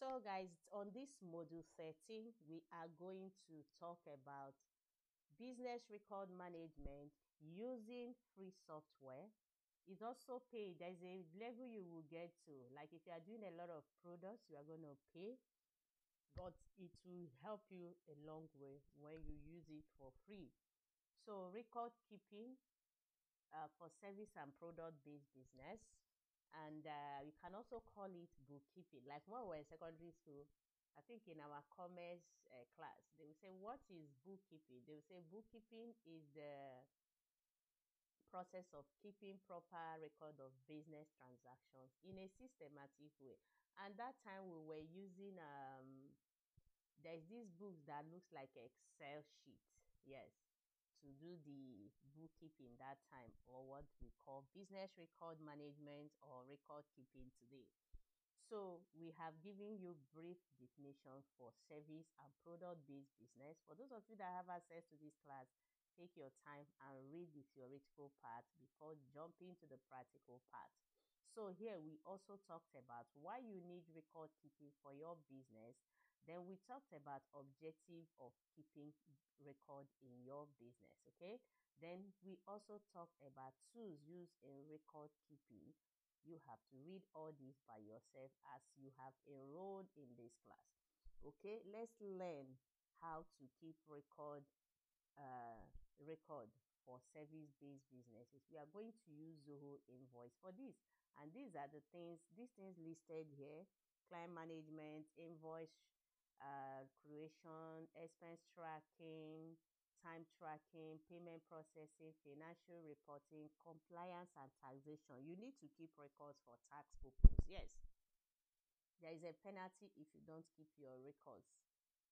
So guys, on this module 13, we are going to talk about business record management using free software. It's also paid. There's a level you will get to. Like if you are doing a lot of products, you are going to pay, but it will help you a long way when you use it for free. So record keeping uh, for service and product based business and uh, you can also call it bookkeeping. Like when we were in secondary school, I think in our commerce uh, class, they will say, What is bookkeeping? They will say, Bookkeeping is the process of keeping proper record of business transactions in a systematic way. And that time we were using um there's these books that looks like Excel sheet. Yes to do the bookkeeping that time or what we call business record management or record keeping today. So we have given you brief definition for service and product based business. For those of you that have access to this class, take your time and read the theoretical part before jumping to the practical part. So here we also talked about why you need record keeping for your business then we talked about objective of keeping record in your business, okay? Then we also talked about tools used in record keeping. You have to read all this by yourself as you have enrolled in this class. Okay, let's learn how to keep record uh, record for service-based businesses. We are going to use Zoho Invoice for this. And these are the things, these things listed here, client management, invoice uh, creation, expense tracking, time tracking, payment processing, financial reporting, compliance, and taxation. You need to keep records for tax purposes. Yes, there is a penalty if you don't keep your records.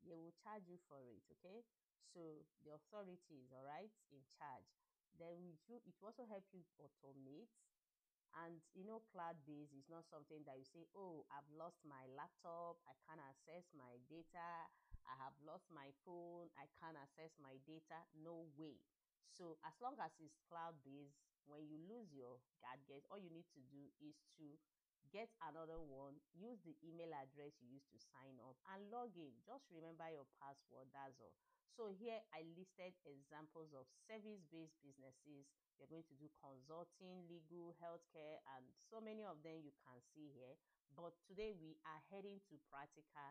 They will charge you for it. Okay, so the authorities, all right, in charge. Then it will also help you automate and you know, cloud based is not something that you say, Oh, I've lost my laptop, I can't access my data, I have lost my phone, I can't access my data. No way. So, as long as it's cloud based, when you lose your gadget, all you need to do is to get another one, use the email address you used to sign up, and log in. Just remember your password, that's all. So, here I listed examples of service based businesses are going to do consulting, legal, healthcare, and so many of them you can see here. But today we are heading to practical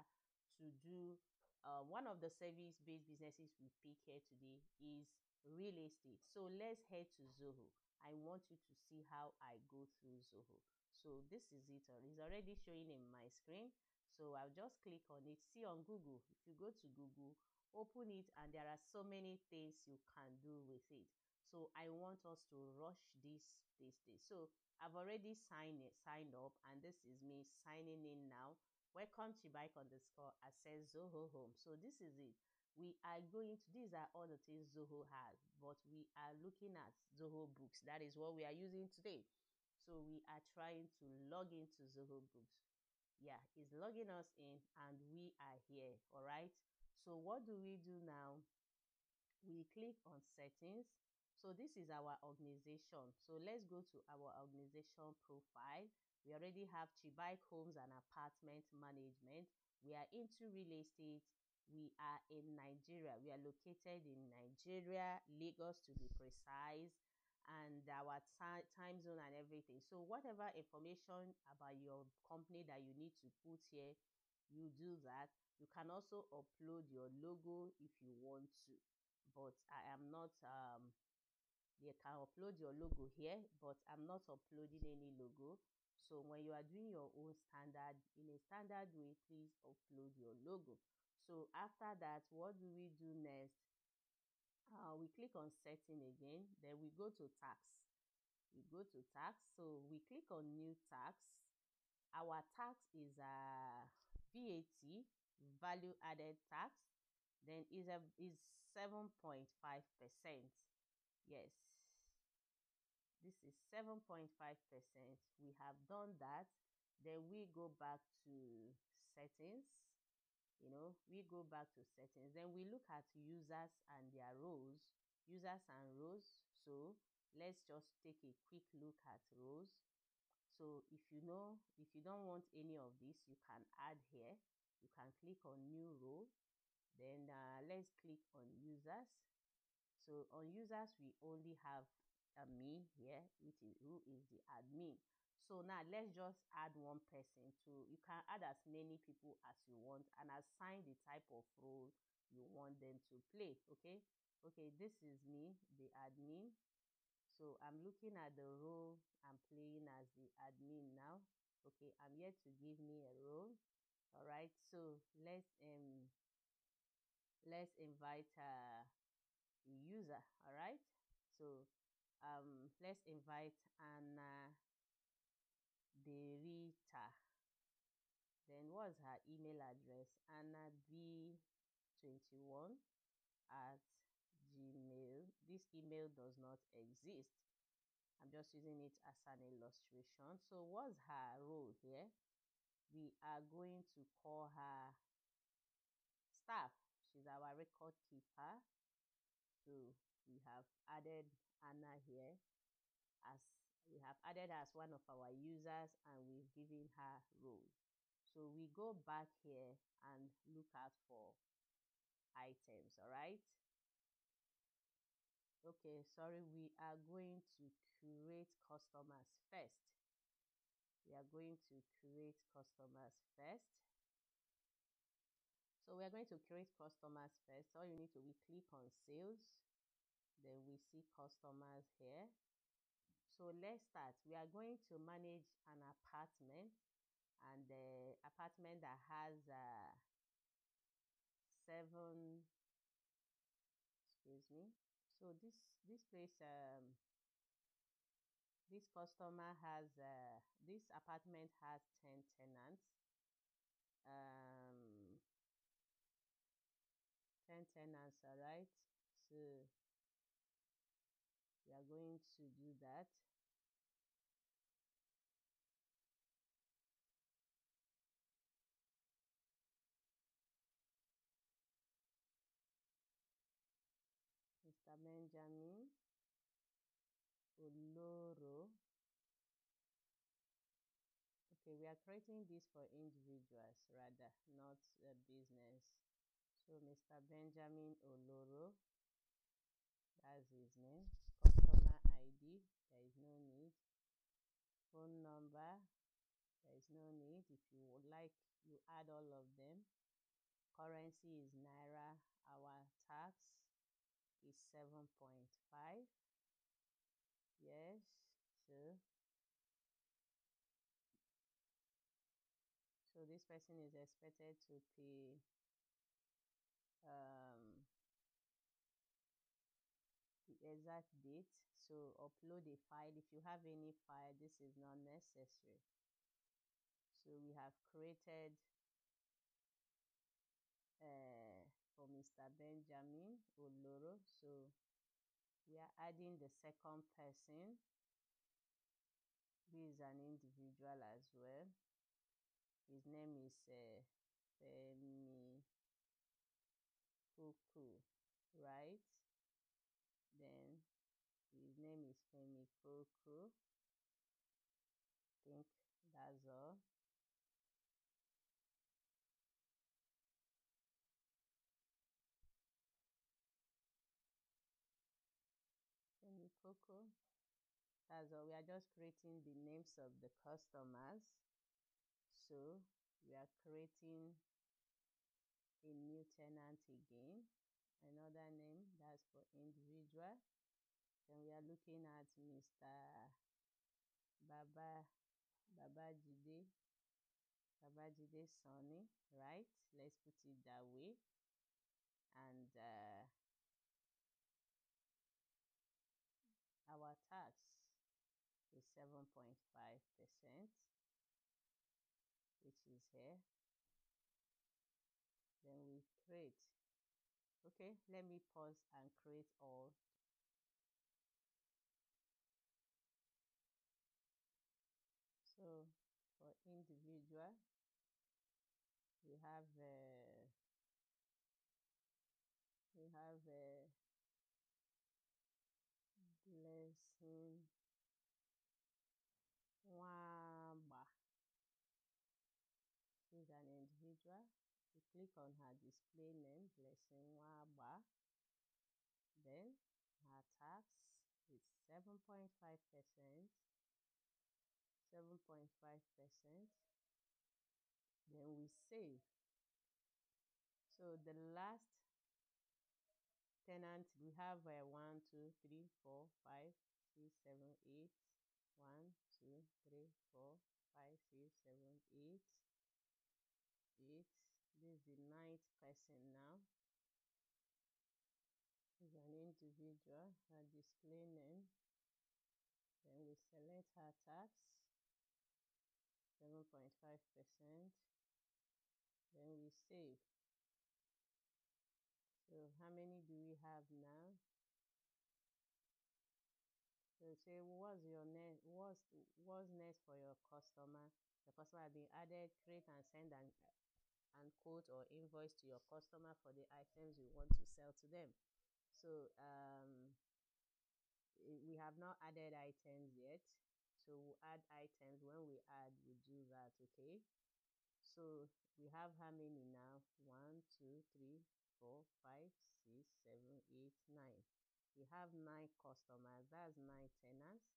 to do uh, one of the service based businesses we pick here today is real estate. So let's head to Zoho. I want you to see how I go through Zoho. So this is it. It's already showing in my screen. So I'll just click on it. See on Google. If you go to Google, open it and there are so many things you can do with it. So I want us to rush this this day. So I've already signed it, signed up, and this is me signing in now. Welcome to bike underscore access Zoho Home. So this is it. We are going to these are all the things Zoho has, but we are looking at Zoho Books. That is what we are using today. So we are trying to log into Zoho Books. Yeah, it's logging us in, and we are here. All right. So what do we do now? We click on settings so this is our organization. So let's go to our organization profile. We already have Chibike Homes and Apartment Management. We are into real estate. We are in Nigeria. We are located in Nigeria, Lagos to be precise, and our time zone and everything. So whatever information about your company that you need to put here, you do that. You can also upload your logo if you want to, but I am not um, you can upload your logo here but i'm not uploading any logo. So when you are doing your own standard in a standard way please upload your logo. So after that what do we do next? Uh, we click on setting again then we go to tax. We go to tax. So we click on new tax. Our tax is a uh, vat value added tax. Then is a is 7.5 percent. Yes, this is 7.5%. We have done that. Then we go back to settings. You know, we go back to settings. Then we look at users and their roles. Users and roles. So let's just take a quick look at roles. so if you know if you don't want any of this you can add here you can click on new role then uh, let's click on users so on users we only have a me here which is who is the admin. So now let's just add one person to you can add as many people as you want and assign the type of role you want them to play okay? Okay this is me the admin. So i'm looking at the role i'm playing as the admin now. Okay i'm here to give me a role. All right so let's um let's invite uh the user all right so um let's invite anna derita. Then what's her email address? Anna b21 at gmail. This email does not exist. I'm just using it as an illustration. So what's her role here? We are going to call her staff. She's our record keeper. So we have added anna here as we have added as one of our users and we've given her role. So we go back here and look out for items all right? Okay sorry we are going to create customers first. We are going to create customers first. So we are going to create customers first. All you need to we click on sales then we see customers here. So let's start. We are going to manage an apartment and the apartment that has uh seven excuse me. So this this place um this customer has uh this apartment has 10 tenants. Um 10 tenants all right so going to do that Mr. Benjamin Oloro. Okay, we are creating this for individuals rather, not a business. So Mr. Benjamin Oloro, that's his name. ID, there is no need. Phone number, there is no need. If you would like, you add all of them. Currency is Naira. Our tax is 7.5 yes so so this person is expected to pay um the exact date so upload a file if you have any file this is not necessary so we have created uh, for Mr. Benjamin Oloro. So we are adding the second person who is an individual as well. His name is uh, Femi Kuku, right? Then his name is I think that's all. Coco. That's all. We are just creating the names of the customers. So we are creating a new tenant again. Another name that's for individual. Then we are looking at Mr. Baba Babajide Babajide Sonny, right? Let's put it that way. And uh, our tax is 7.5% which is here then we create okay let me pause and create all We have uh, we have uh, a blessing Wamba She's an individual. You click on her display name, Blessing Wamba. Then her tax is 7.5%. 7.5% then we save. So the last tenant we have uh, eight. this is the ninth person now. Is an individual her display name. Then we select her tax 7.5 percent then we save so how many do we have now? So say what's your next what's what's next for your customer? The customer has been added create and send an and quote or invoice to your customer for the items you want to sell to them. So um we have not added items yet. So we'll add items. When we add we do that okay so we have how many now? One two three four five six seven eight nine. We have nine customers. That's nine tenants.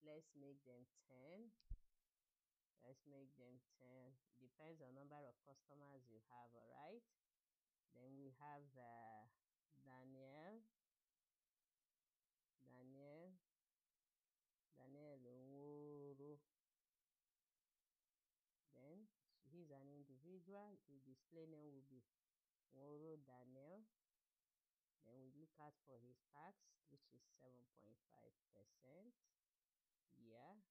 Let's make them 10 let's make them 10 depends on number of customers you have all right then we have uh, daniel daniel Nworo. then he's an individual his display name will be Nworo daniel then we look out for his tax which is 7.5 percent yeah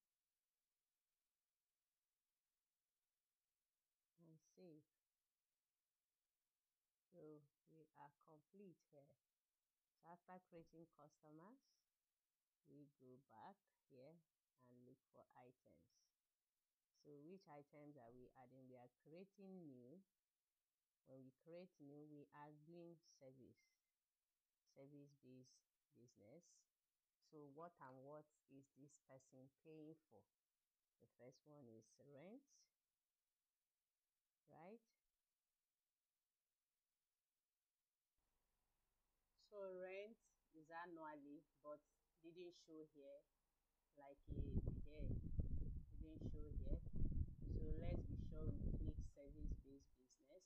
and save. So we are complete here. So after creating customers, we go back here and look for items. Which items are we adding? We are creating new. When we create new, we are doing service, service-based business. So what and what is this person paying for? The first one is rent right? So rent is annually, but didn't show here like here. Didn't show here. So let's be sure we click service-based business.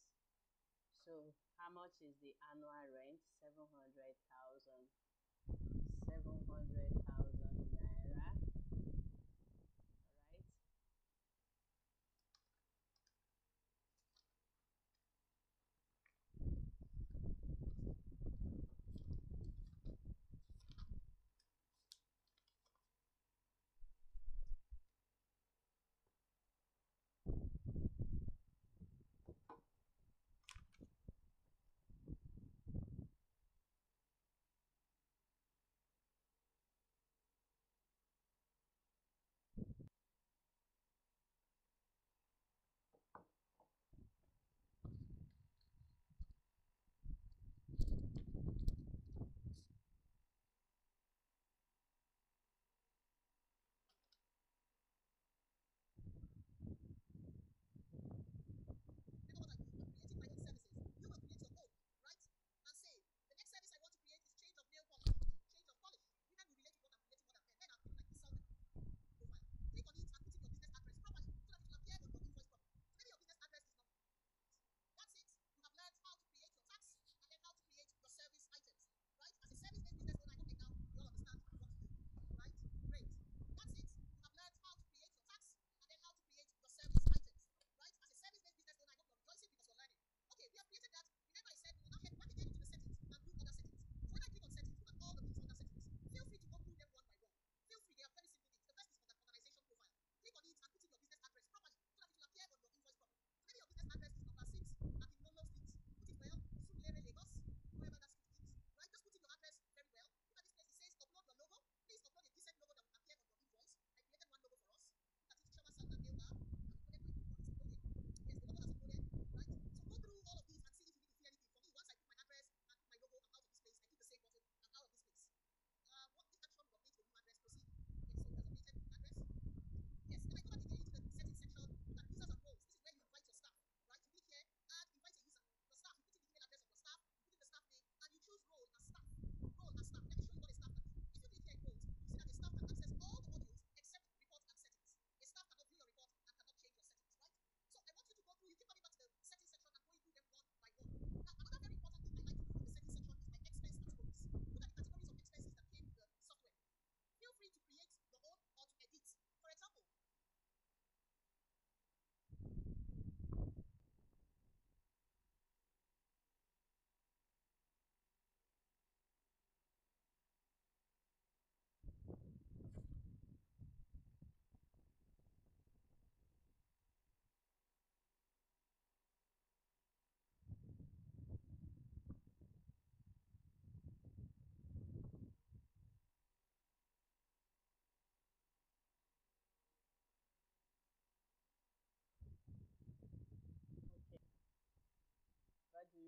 So how much is the annual rent? 700,000. 700,000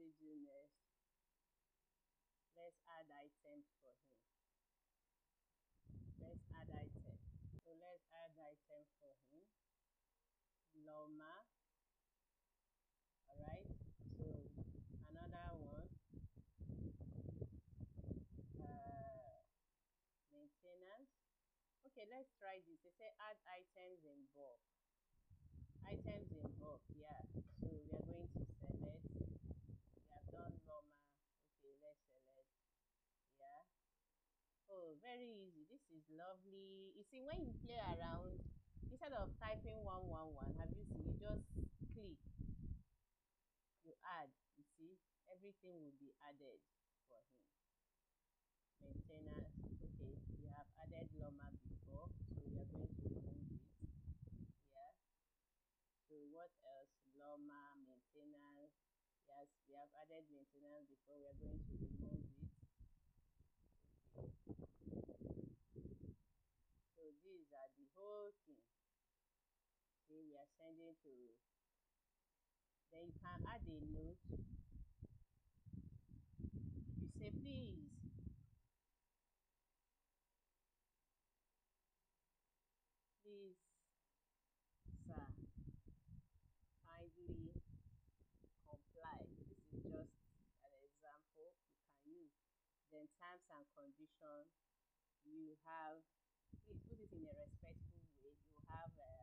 we? Let's add items for him. Let's add item. So let's add item for him. LAWMA. Alright. So another one. Uh, maintenance. Okay, let's try this. They say add items in bulk. Items in bulk, yeah. Very easy. This is lovely. You see, when you play around, instead of typing 111, have you seen? You just click. You add. You see, everything will be added for him. Maintenance. Okay, we have added Loma before, so we are going to remove it. Yeah. So what else? Loma, maintenance. Yes, we have added maintenance before. We are going to remove are sending to. Then you can add a note. You say, please. Please, sir, kindly comply. This is just an example you can use. Then terms and conditions. You have please put this in a respectful way. You have uh,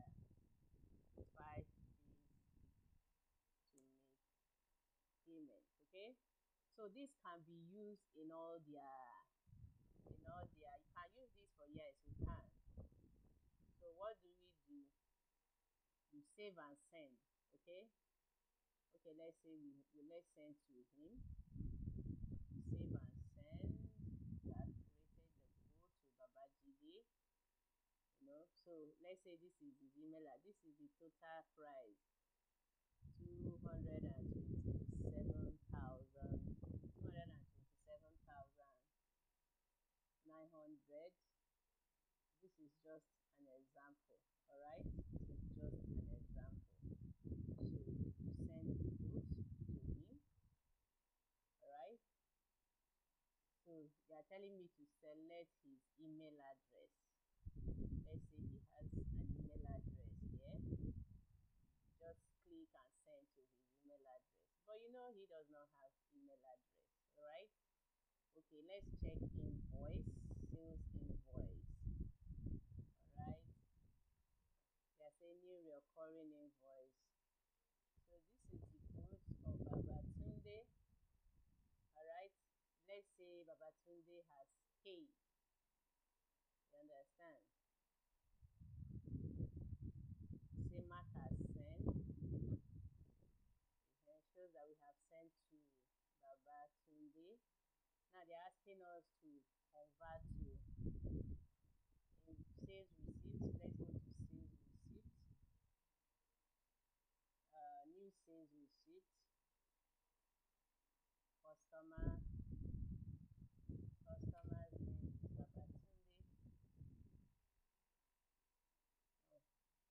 to make. Okay, so this can be used in all their, in all their. You can use this for yes, you can. So what do we do? You save and send. Okay. Okay, let's say we, we let's send to him. Save and send. We have created the code to Babajide you know so let's say this is the email this is the total price. 227,000 227,900 this is just an example all right is just an example. So you send the code to him all right so they are telling me to select his email address let's say he has an email address here just click and send to his email address he does not have email address right okay let's check invoice sales invoice all right they are saying new recurring invoice. So this is the code of babatunde all right let's say babatunde has paid asking us to convert to sales receipt. Let's go to sales receipt. Uh, new sales receipt. Customer. Customer's name is Baba Tunde.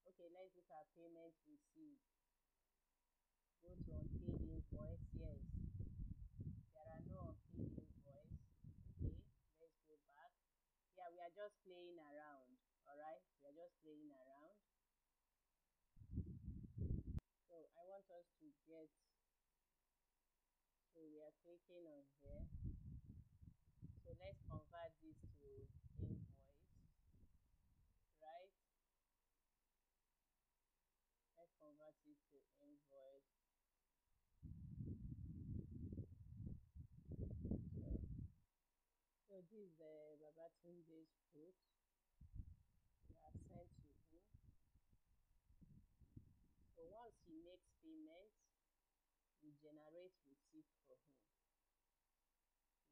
okay let's look at payment received go to unpaid invoice yes there are no unpaid invoice okay let's go back yeah we are just playing around all right we are just playing around. So i want us to get so we are clicking on here. So let's convert this to invoice right let's convert it to invoice so, so this is the Babatunde's quote we have sent to him so once he makes payment we generate receipt for him.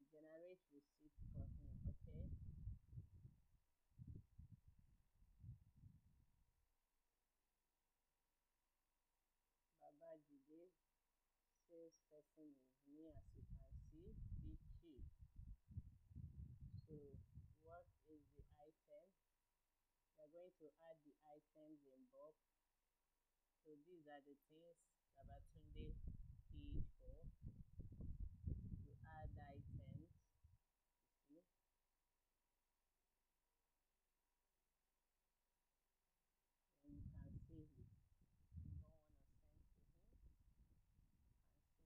We generate receipt for him okay? Babajide sales person is me as to add the items in bulk. So these are the things Babatunde paid for to add items. You see. And you can save it.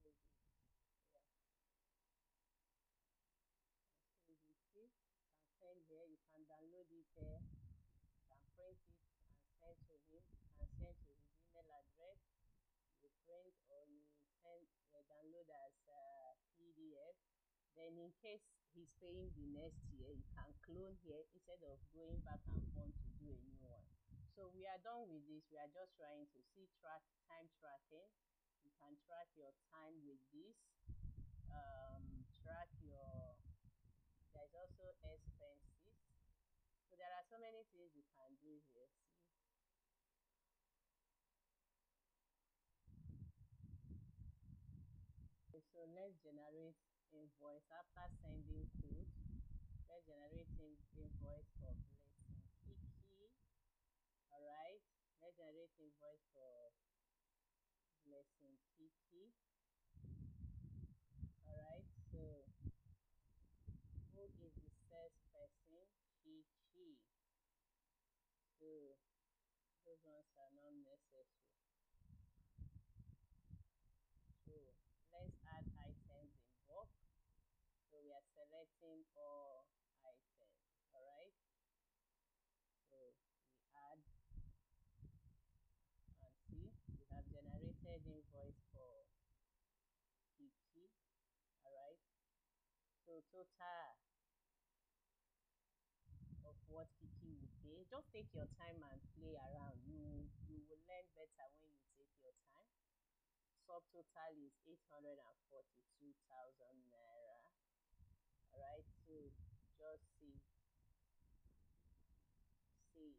You don't want to send to him. You can send here. You can download it here. Then in case he's paying the next year you can clone here instead of going back and forth to do a new one. So we are done with this. We are just trying to see track time tracking. You can track your time with this. Um, track your there's also expenses. So there are so many things you can do here see. So let's generate invoice after sending code let's generate invoice for blessing. Kiki all right let's generate invoice for we are selecting all right so we add and see we have generated invoice for kiki all right so total of what kiki will pay just take your time and play around. You you will learn better when you take your time. Subtotal is 842,000 naira all right? So just save save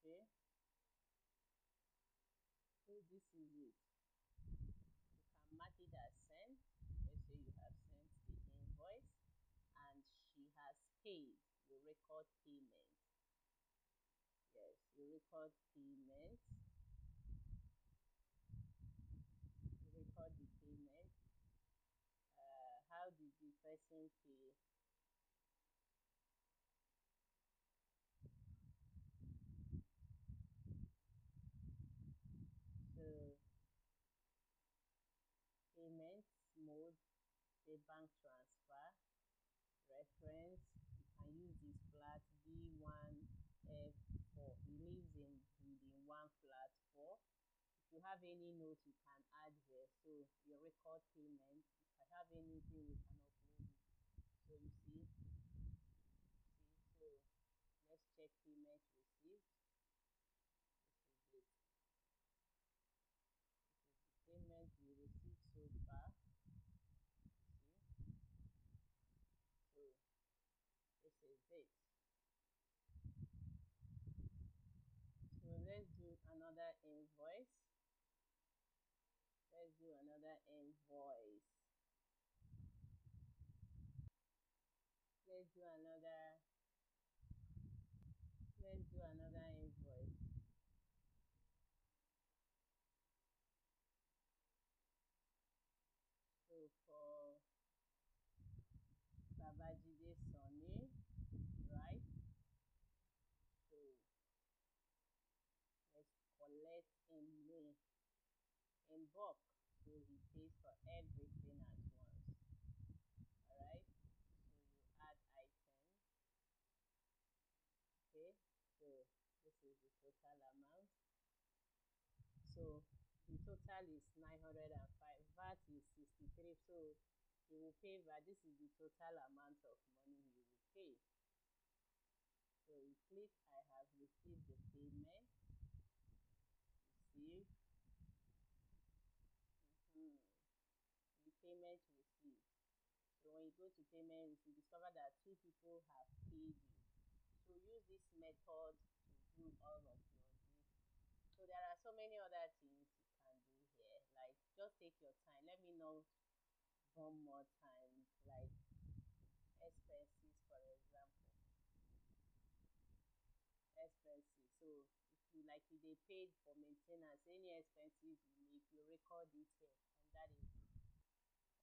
okay? So this is it. You can mark it as sent. Let's say you have sent the invoice and she has paid you record payment. Yes you record payment you record the payment uh, how did the person pay so payment mode say bank transfer reference you can use this flat b1f4 he lives in building one flat 4 if you have any notes you can add here. So your record payment if i have anything we can upload it so you see see so let's check payment received this is it this is the payment we received so far see so this so let's do another invoice. Let's do another invoice. Let's do another let's do another invoice so for Babajide Sonny, right? So let's collect in May in bulk. So he pays for everything at once. Alright, so you add items. Okay, so this is the total amount. So the total is 905, VAT is 63. So he will pay VAT. This is the total amount of money he will pay. So you click I have received the payment. Receive. Mm-hmm. The payment received. So when you go to payment receipt, discover that two people have paid you. So use this method to do all of your duties. So there are so many other things you can do here. Like just take your time. Let me know one more time. Like expenses, for example. Expenses. So if you like if they paid for maintenance, any expenses you make, you record it here, and that is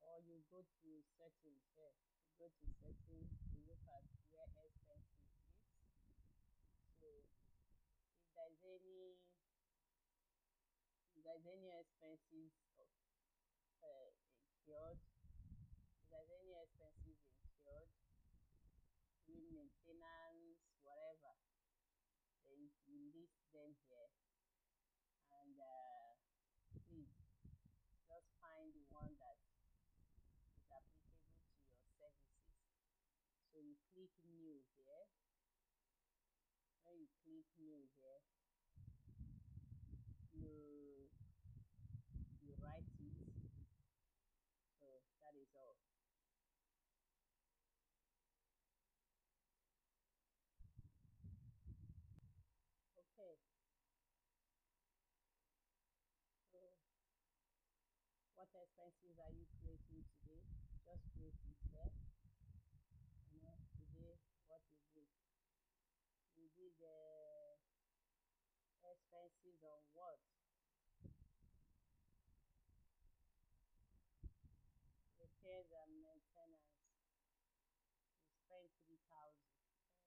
or you go to settings here you go to settings you look at where expenses is so if there's any if there's any expenses of uh, incurred if there's any expenses incurred doing maintenance whatever then you list them here. Click new here. When you click new here. You you write it. So that is all. Okay. So what expenses are you creating today? Just create it there you know today what is it we did the expenses on what? Repairs and maintenance. You spend 3000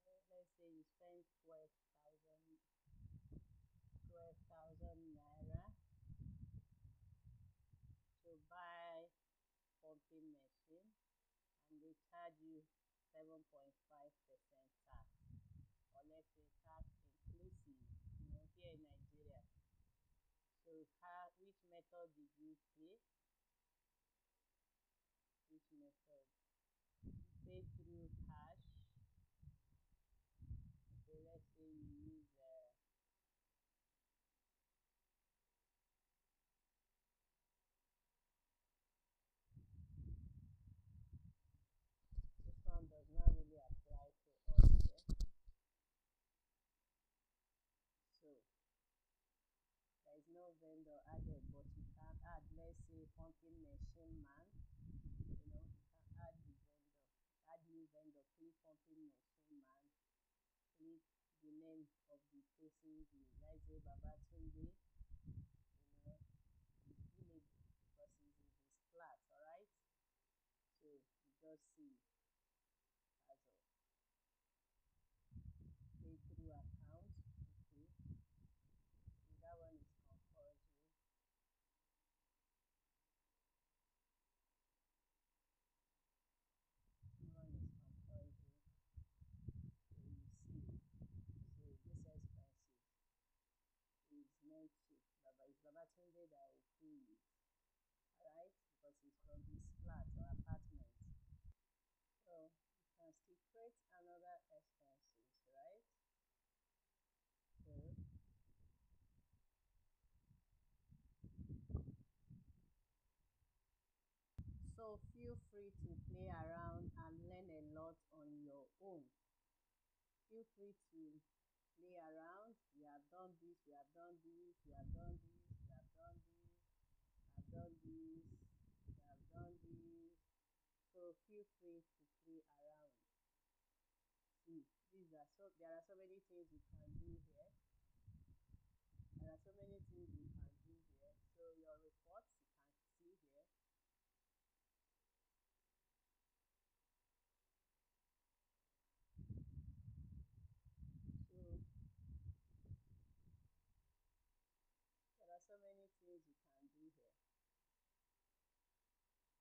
uh, let's say you spend 12000 12,000 naira to buy pumping machine and they charge you 7.5% tax or let's say tax inclusive you know here in Nigeria so how which method did you pay which method? You pay through cash okay let's say you use uh, this one does not really apply to us here so there is no vendor added let's say pumping machine man you know you can add the vendor add new vendor click pumping machine man click the name of the person's name let's say babatunde you know the village because it's in his flat all right so you just see all right? Because it's from his flat or apartment. So you can still create another expenses right? So so feel free to play around and learn a lot on your own. Feel free to play around. We have done this we have done this we have done this we have done this i've done this we have done this feel free to play around. See these are so there are so many things you can do here. There are so many things you